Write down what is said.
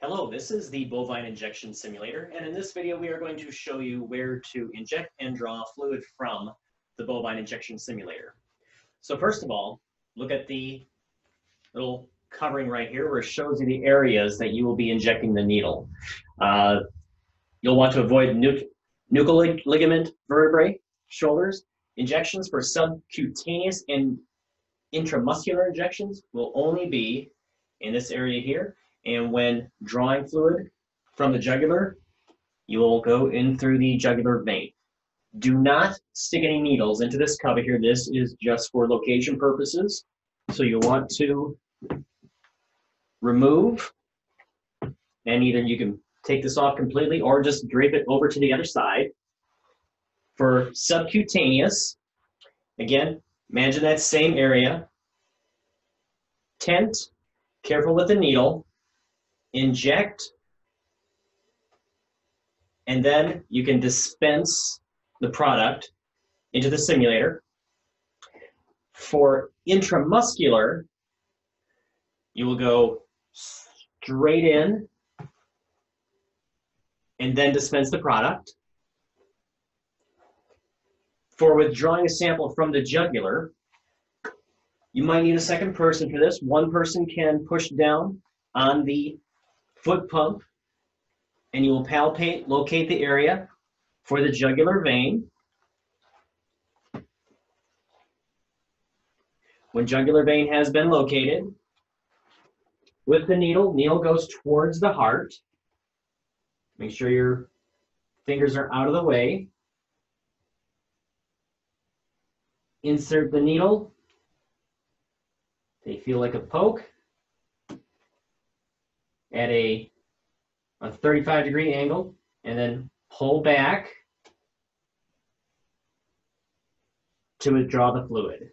Hello, this is the bovine injection simulator, and in this video we are going to show you where to inject and draw fluid from the bovine injection simulator. So first of all, look at the little covering right here where it shows you the areas that you will be injecting the needle. Uh, you'll want to avoid nuch nuchal ligament vertebrae, shoulders. Injections for subcutaneous and intramuscular injections will only be in this area here and when drawing fluid from the jugular, you will go in through the jugular vein. Do not stick any needles into this cover here. This is just for location purposes. So you want to remove, and either you can take this off completely or just drape it over to the other side. For subcutaneous, again, imagine that same area. Tent, careful with the needle, inject, and then you can dispense the product into the simulator. For intramuscular, you will go straight in and then dispense the product. For withdrawing a sample from the jugular, you might need a second person for this. One person can push down on the foot pump, and you will palpate, locate the area for the jugular vein. When jugular vein has been located, with the needle, needle goes towards the heart. Make sure your fingers are out of the way. Insert the needle. They feel like a poke at a, a 35 degree angle and then pull back to withdraw the fluid.